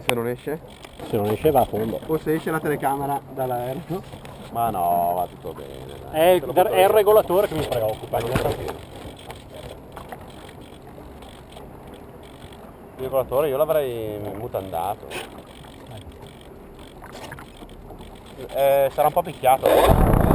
Se non esce? Se non esce va a fondo. O se esce la telecamera dall'aereo? Ma no, va tutto bene. dai. È, lo è il regolatore che mi preoccupa. Il regolatore io l'avrei mutandato. Eh, sarà un po' picchiato.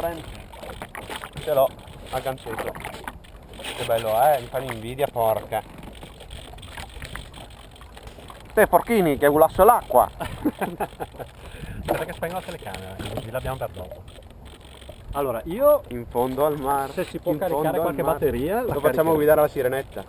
Motore? Ce l'ho, al gancetto. Che bello eh, mi fanno invidia porca. Te porchini che ulasso l'acqua! Aspetta che spengo la telecamera, così l'abbiamo per dopo. Allora, io In fondo al mare. se si può caricare qualche batteria, la Lo facciamo guidare la sirenetta.